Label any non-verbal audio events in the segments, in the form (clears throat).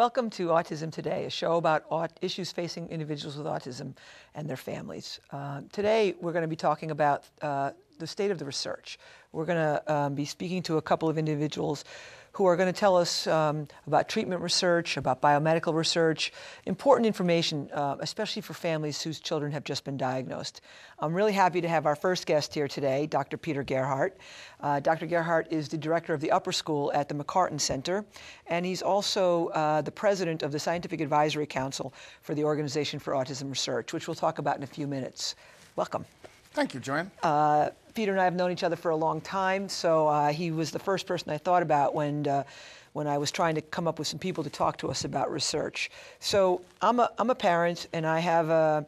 Welcome to Autism Today, a show about aut- issues facing individuals with autism and their families. Uh, today, we're going to be talking about uh, the state of the research. We're going to um, be speaking to a couple of individuals who are going to tell us um, about treatment research, about biomedical research, important information, uh, especially for families whose children have just been diagnosed. I'm really happy to have our first guest here today, Dr. Peter Gerhardt. Uh, Dr. Gerhardt is the director of the upper school at the McCarton Center, and he's also uh, the president of the Scientific Advisory Council for the Organization for Autism Research, which we'll talk about in a few minutes. Welcome. Thank you, Joanne. Uh, Peter and I have known each other for a long time, so uh, he was the first person I thought about when, uh, when I was trying to come up with some people to talk to us about research. So I'm a, I'm a parent, and I have a,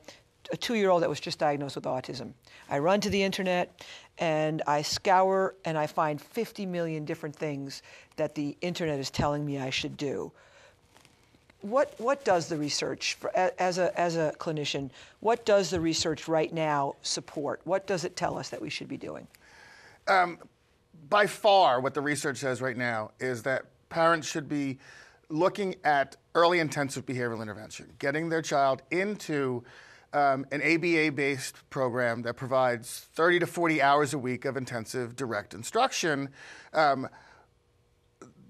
a two-year-old that was just diagnosed with autism. I run to the internet, and I scour, and I find 50 million different things that the internet is telling me I should do what, what does the research, as, a, as a clinician, what does the research right now support? What does it tell us that we should be doing? Um, by far, what the research says right now is that parents should be looking at early intensive behavioral intervention, getting their child into um, an ABA based program that provides 30 to 40 hours a week of intensive direct instruction. Um,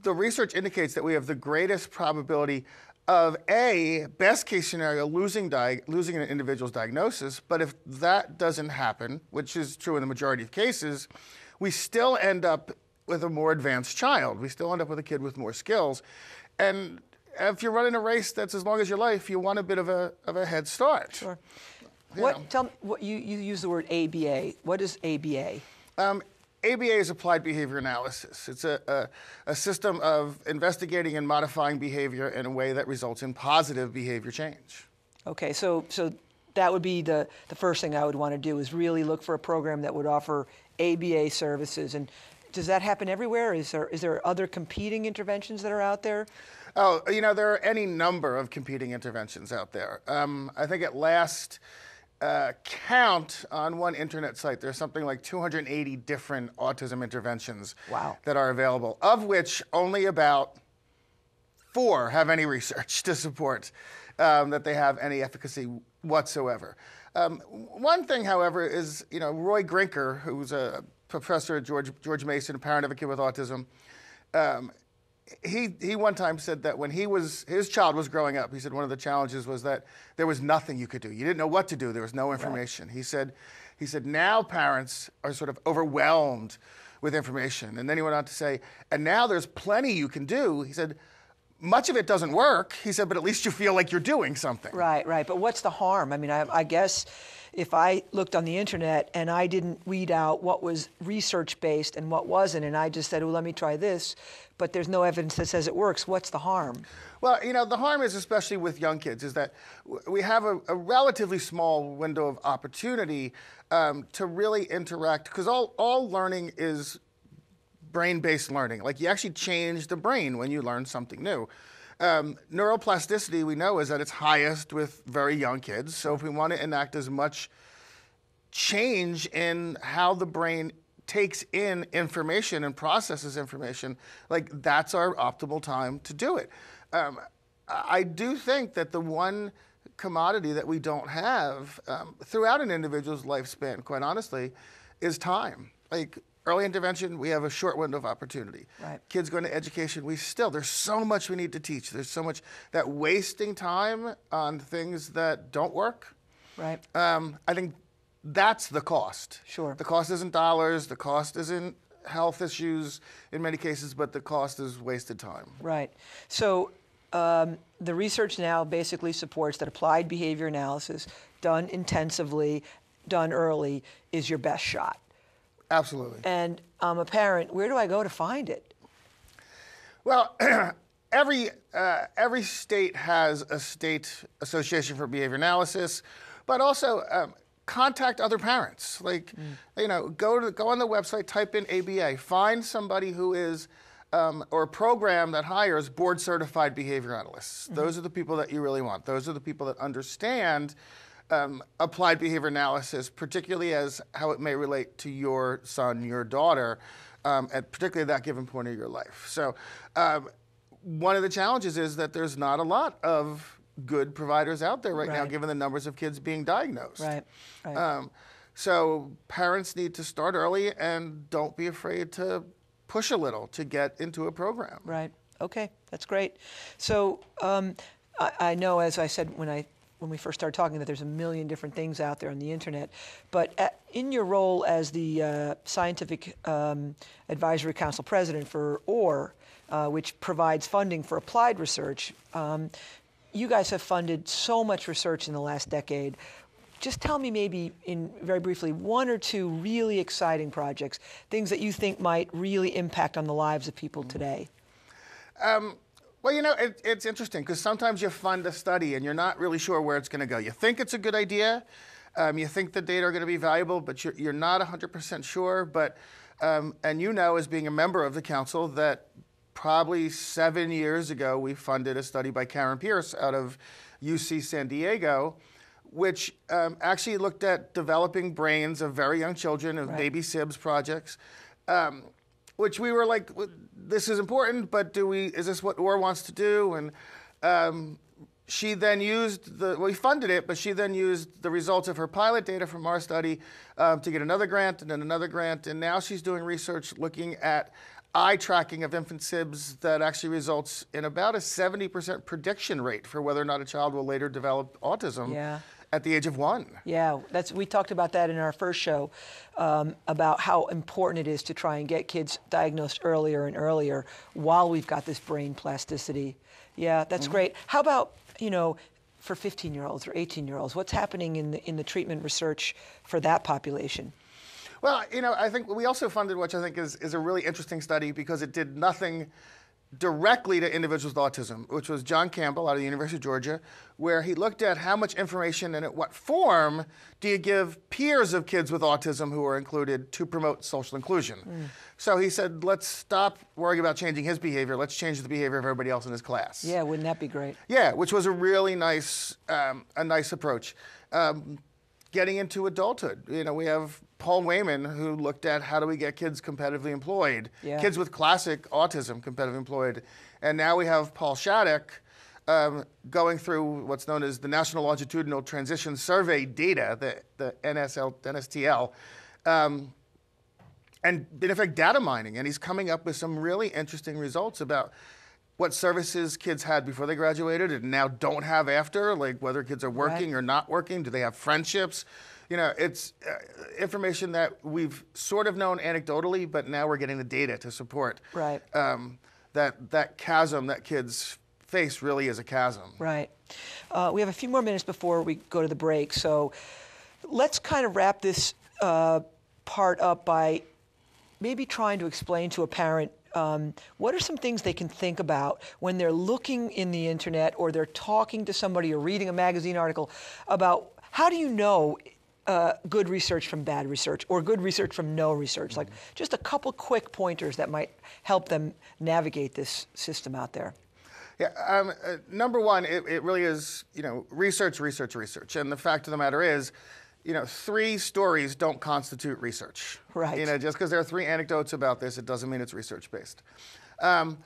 the research indicates that we have the greatest probability of a best case scenario losing di- losing an individual's diagnosis but if that doesn't happen which is true in the majority of cases we still end up with a more advanced child. We still end up with a kid with more skills. And if you're running a race that's as long as your life you want a bit of a, of a head start. Sure. What know. tell me what you, you use the word ABA what is ABA um, ABA is applied behavior analysis. It's a, a, a, system of investigating and modifying behavior in a way that results in positive behavior change. Okay, so, so that would be the, the first thing I would want to do is really look for a program that would offer ABA services. And does that happen everywhere? Is there, is there other competing interventions that are out there? Oh, you know, there are any number of competing interventions out there. Um, I think at last uh, count on one internet site, there's something like 280 different autism interventions wow. that are available, of which only about four have any research to support um, that they have any efficacy whatsoever. Um, one thing, however, is you know Roy Grinker, who's a professor at George George Mason, a parent of a kid with autism. Um, he, he one time said that when he was his child was growing up, he said one of the challenges was that there was nothing you could do. You didn't know what to do. There was no information. Right. He said he said now parents are sort of overwhelmed with information. And then he went on to say, and now there's plenty you can do. He said much of it doesn't work. He said, but at least you feel like you're doing something. Right, right. But what's the harm? I mean, I, I guess if I looked on the internet and I didn't weed out what was research based and what wasn't, and I just said, well, let me try this, but there's no evidence that says it works, what's the harm? Well, you know, the harm is, especially with young kids, is that we have a, a relatively small window of opportunity um, to really interact, because all, all learning is brain based learning. Like you actually change the brain when you learn something new. Um, neuroplasticity, we know, is at its highest with very young kids. So if we want to enact as much change in how the brain takes in information and processes information, like that's our optimal time to do it. Um, I do think that the one commodity that we don't have um, throughout an individual's lifespan, quite honestly, is time. Like early intervention, we have a short window of opportunity. Right. Kids going to education, we still, there's so much we need to teach. There's so much that wasting time on things that don't work. Right. Um, I think that's the cost. Sure. The cost isn't dollars, the cost isn't health issues in many cases, but the cost is wasted time. Right. So um, the research now basically supports that applied behavior analysis done intensively, done early, is your best shot. Absolutely. And I'm a parent. Where do I go to find it? Well, (clears throat) every uh, every state has a state association for behavior analysis, but also um, contact other parents. Like, mm. you know, go to go on the website, type in ABA, find somebody who is. Um, or a program that hires board certified behavior analysts. Mm-hmm. Those are the people that you really want. Those are the people that understand um, applied behavior analysis, particularly as how it may relate to your son, your daughter, um, at particularly that given point of your life. So, um, one of the challenges is that there's not a lot of good providers out there right, now, given the numbers of kids being diagnosed. Right, right. Um, so parents need to start early and don't be afraid to push a little to get into a program. Right. Okay, that's great. So um, I, I know, as I said when I when we first started talking, that there's a million different things out there on the internet. But at, in your role as the uh, scientific um, advisory council president for OAR, uh, which provides funding for applied research, um, you guys have funded so much research in the last decade. Just tell me, maybe in very briefly, one or two really exciting projects, things that you think might really impact on the lives of people today. Well, you know, it, it's interesting because sometimes you fund a study and you're not really sure where it's going to go. You think it's a good idea, um, you think the data are going to be valuable, but you're, you're not 100% sure. But um, and you know, as being a member of the council, that probably seven years ago we funded a study by Karen Pierce out of UC San Diego, which um, actually looked at developing brains of very young children of baby SIBS projects. Which we were like, this is important, but do we? Is this what OAR wants to do? And um, she then used the. We funded it, but she then used the results of her pilot data from our study um, to get another grant and then another grant, and now she's doing research looking at eye tracking of infant SIBS that actually results in about a 70% prediction rate for whether or not a child will later develop autism Yeah. At the age of one. Yeah, that's we talked about that in our first show um, about how important it is to try and get kids diagnosed earlier and earlier while we've got this brain plasticity. Yeah, that's great. How about you know for 15 year olds or 18 year olds? What's happening in the in the treatment research for that population? Well, you know, I think we also funded, which I think is, is a really interesting study because it did nothing directly to individuals with autism, which was John Campbell out of the University of Georgia, where he looked at how much information and at what form do you give peers of kids with autism who are included to promote social inclusion. So he said, let's stop worrying about changing his behavior. Let's change the behavior of everybody else in his class. Yeah, wouldn't that be great? Yeah, which was a really nice, um, a nice approach. Um, getting into adulthood, you know, we have Paul Wehman who looked at how do we get kids competitively employed, Yeah. kids with classic autism competitively employed, and now we have Paul Shattuck um, going through what's known as the National Longitudinal Transition Survey data, the the NSL, NSTL. Um, and in effect data mining and he's coming up with some really interesting results about what services kids had before they graduated and now don't have after like whether kids are working Right. or not working do they have friendships you know it's uh, information that we've sort of known anecdotally but now we're getting the data to support Right. um, that that chasm that kids face really is a chasm Right. Uh, we have a few more minutes before we go to the break, so let's kind of wrap this uh, part up by maybe trying to explain to a parent um, what are some things they can think about when they're looking in the internet or they're talking to somebody or reading a magazine article about how do you know uh, good research from bad research or good research from no research? Like just a couple quick pointers that might help them navigate this system out there. Yeah, um, uh, number one, it, it really is, you know, research, research, research. And the fact of the matter is, you know, three stories don't constitute research. Right. You know, just because there are three anecdotes about this, it doesn't mean it's research based. Um,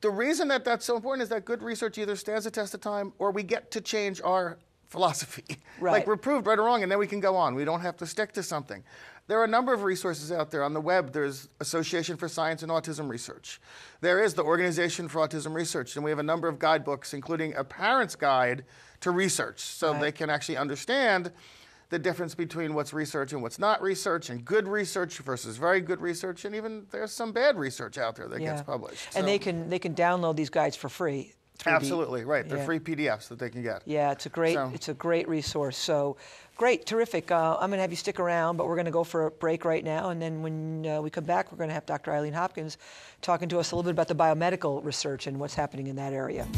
the reason that that's so important is that good research either stands the test of time or we get to change our (laughs) philosophy. Right. Like we're proved right or wrong, and then we can go on. We don't have to stick to something. There are a number of resources out there on the web. There's Association for Science and Autism Research. There is the Organization for Autism Research, and we have a number of guidebooks, including a parent's guide to research, so Right. they can actually understand the difference between what's research and what's not research, and good research versus very good research, and even there's some bad research out there that gets published. And So- they can they can download these guides for free. through the- absolutely right. They're yeah. free PDFs that they can get. Yeah, it's a great So- it's a great resource. So great, terrific. Uh, I'm going to have you stick around, but we're going to go for a break right now, and then when uh, we come back, we're going to have Dr. Eileen Hopkins talking to us a little bit about the biomedical research and what's happening in that area.